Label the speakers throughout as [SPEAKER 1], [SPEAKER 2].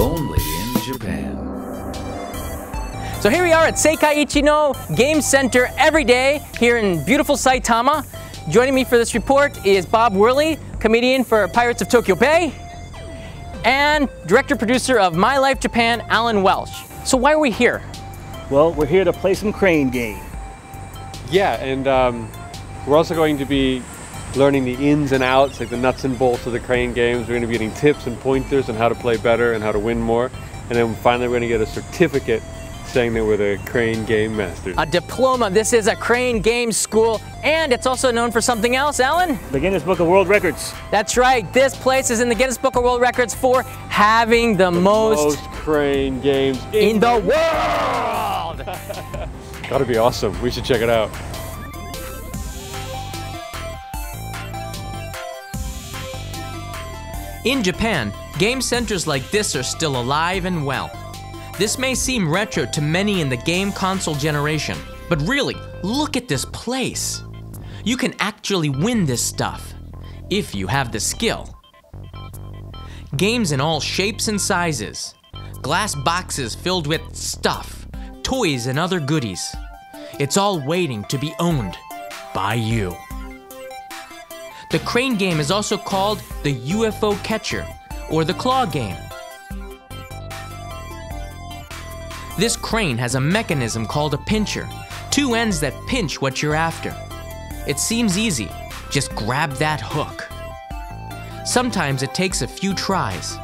[SPEAKER 1] Only in Japan.
[SPEAKER 2] So here we are at Seikai Ichino Game Center every day here in beautiful Saitama. Joining me for this report is Bob Werley, comedian for Pirates of Tokyo Bay, and director producer of My Life Japan, Alan Welch. So why are we here?
[SPEAKER 3] Well, we're here to play some crane game.
[SPEAKER 4] Yeah, and um, we're also going to be learning the ins and outs, like the nuts and bolts of the crane games. We're going to be getting tips and pointers on how to play better and how to win more. And then finally, we're going to get a certificate saying that we're the crane game masters.
[SPEAKER 2] A diploma. This is a crane game school, and it's also known for something else, Alan.
[SPEAKER 3] The Guinness Book of World Records.
[SPEAKER 2] That's right. This place is in the Guinness Book of World Records for having the, most,
[SPEAKER 4] Most crane games
[SPEAKER 2] in the world.
[SPEAKER 4] Gotta be awesome. We should check it out.
[SPEAKER 2] In Japan, game centers like this are still alive and well. This may seem retro to many in the game console generation, but really, look at this place. You can actually win this stuff, if you have the skill. Games in all shapes and sizes, glass boxes filled with stuff, toys, and other goodies. It's all waiting to be owned by you. The crane game is also called the UFO catcher or the claw game. This crane has a mechanism called a pincher, two ends that pinch what you're after. It seems easy, just grab that hook. Sometimes it takes a few tries.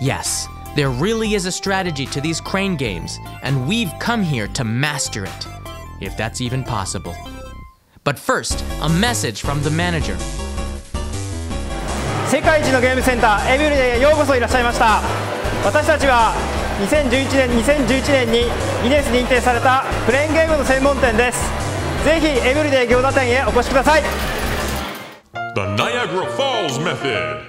[SPEAKER 2] Yes, there really is a strategy to these crane games, and we've come here to master it, if that's even possible. But first, a message from the manager.
[SPEAKER 5] 世界一のゲームセンターエブリデへようこそいらっしゃいました私たちは 2011年2011年にギネス認定されたクレーンゲームの専門店ですぜひエブリデイ行田店へお越しください
[SPEAKER 6] The Niagara Falls Method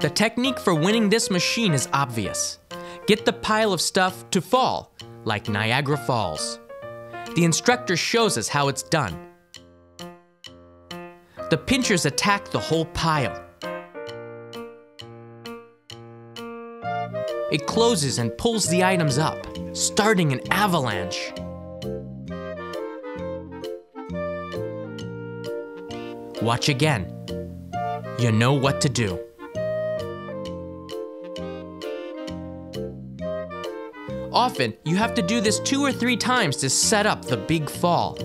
[SPEAKER 2] The technique for winning this machine is obvious. Get the pile of stuff to fall, like Niagara Falls. The instructor shows us how it's done. The pinchers attack the whole pile. It closes and pulls the items up, starting an avalanche. Watch again. You know what to do. Often, you have to do this two or three times to set up the big fall.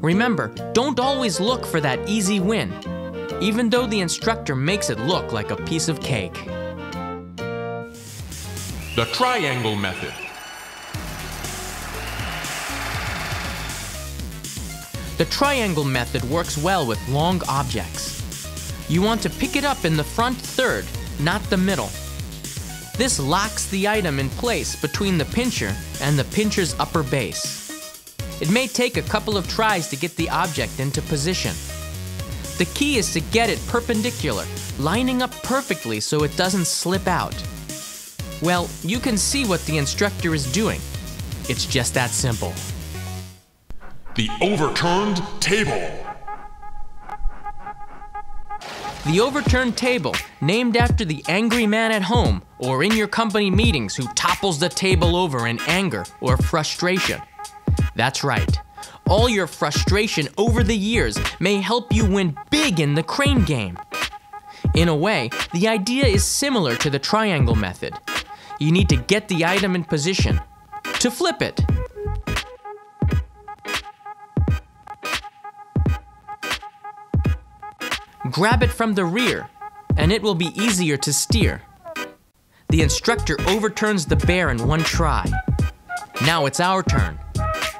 [SPEAKER 2] Remember, don't always look for that easy win, even though the instructor makes it look like a piece of cake.
[SPEAKER 6] The Triangle Method.
[SPEAKER 2] The triangle method works well with long objects. You want to pick it up in the front third, not the middle. This locks the item in place between the pincher and the pincher's upper base. It may take a couple of tries to get the object into position. The key is to get it perpendicular, lining up perfectly so it doesn't slip out. Well, you can see what the instructor is doing. It's just that simple.
[SPEAKER 6] The Overturned Table.
[SPEAKER 2] The overturned table, named after the angry man at home or in your company meetings who topples the table over in anger or frustration. That's right. All your frustration over the years may help you win big in the crane game. In a way, the idea is similar to the triangle method. You need to get the item in position to flip it. Grab it from the rear, and it will be easier to steer. The instructor overturns the bear in one try. Now it's our turn.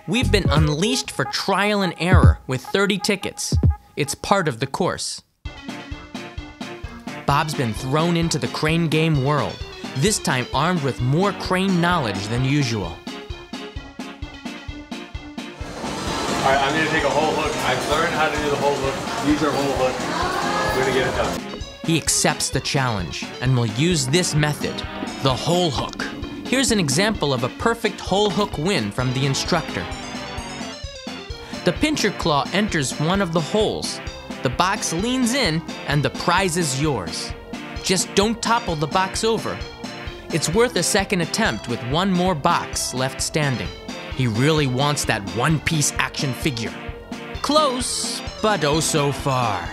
[SPEAKER 2] We've been unleashed for trial and error with 30 tickets. It's part of the course. Bob's been thrown into the crane game world, this time armed with more crane knowledge than usual.
[SPEAKER 4] All right, I'm gonna take a hole hook. I've learned how to do the hole hook. These are hole hooks. We're gonna get it done.
[SPEAKER 2] He accepts the challenge and will use this method, the hole hook. Here's an example of a perfect hole hook win from the instructor. The pincher claw enters one of the holes. The box leans in and the prize is yours. Just don't topple the box over. It's worth a second attempt with one more box left standing. He really wants that one piece action figure. Close, but oh so far.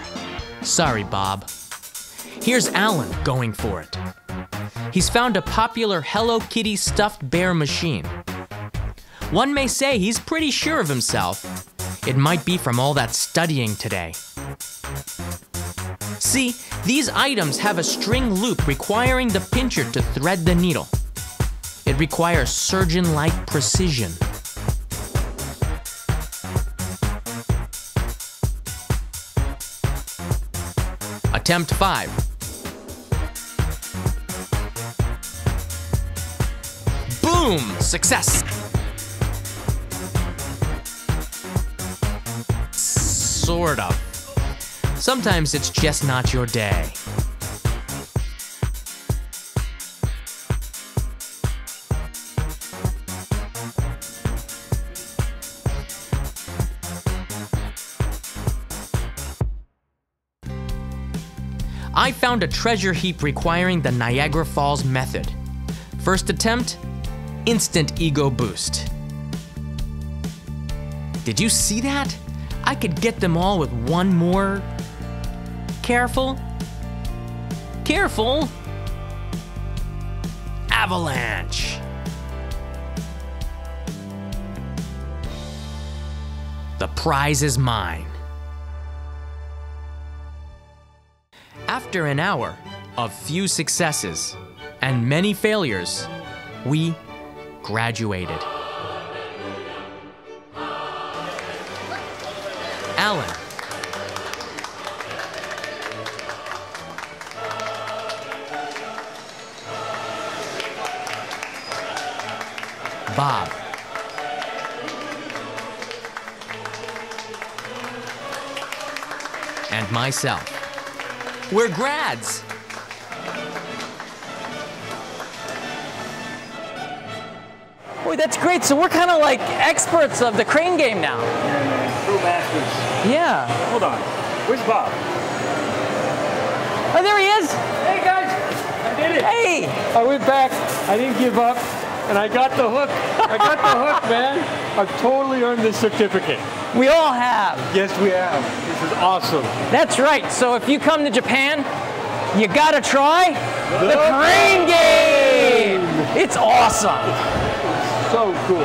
[SPEAKER 2] Sorry, Bob. Here's Alan going for it. He's found a popular Hello Kitty stuffed bear machine. One may say he's pretty sure of himself. It might be from all that studying today. See, these items have a string loop requiring the pincher to thread the needle. It requires surgeon like precision. Attempt 5. Boom! Success! Sort of. Sometimes it's just not your day. I found a treasure heap requiring the Niagara Falls method. First attempt, instant ego boost. Did you see that? I could get them all with one more. Careful. Careful. Avalanche. The prize is mine. After an hour of few successes and many failures, we graduated. Bob. And myself. We're grads.
[SPEAKER 7] Boy, that's great. So we're kind of like experts of the crane game now.
[SPEAKER 3] Pro Masters.
[SPEAKER 7] Yeah.
[SPEAKER 3] Hold on. Where's Bob?
[SPEAKER 7] Oh, there he is.
[SPEAKER 3] Hey guys, I did it.
[SPEAKER 7] Hey.
[SPEAKER 4] I went back, I didn't give up, and I got the hook. I got the hook, man. I've totally earned this certificate.
[SPEAKER 7] We all have.
[SPEAKER 4] Yes, we have. This is awesome.
[SPEAKER 7] That's right. So if you come to Japan, you gotta try the crane game. It's awesome.
[SPEAKER 4] So cool.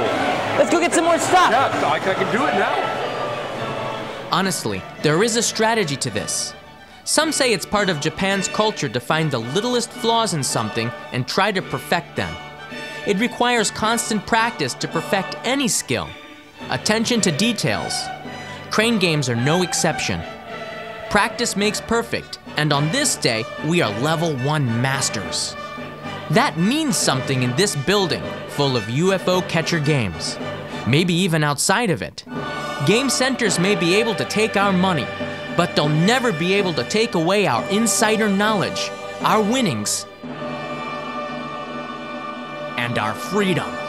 [SPEAKER 7] Let's go get some more stuff.
[SPEAKER 4] Yeah, I, I can do it now.
[SPEAKER 2] Honestly, there is a strategy to this. Some say it's part of Japan's culture to find the littlest flaws in something and try to perfect them. It requires constant practice to perfect any skill. Attention to details. Crane games are no exception. Practice makes perfect, and on this day, we are level 1 masters. That means something in this building full of UFO catcher games. Maybe even outside of it. Game centers may be able to take our money, but they'll never be able to take away our insider knowledge, our winnings, and our freedom.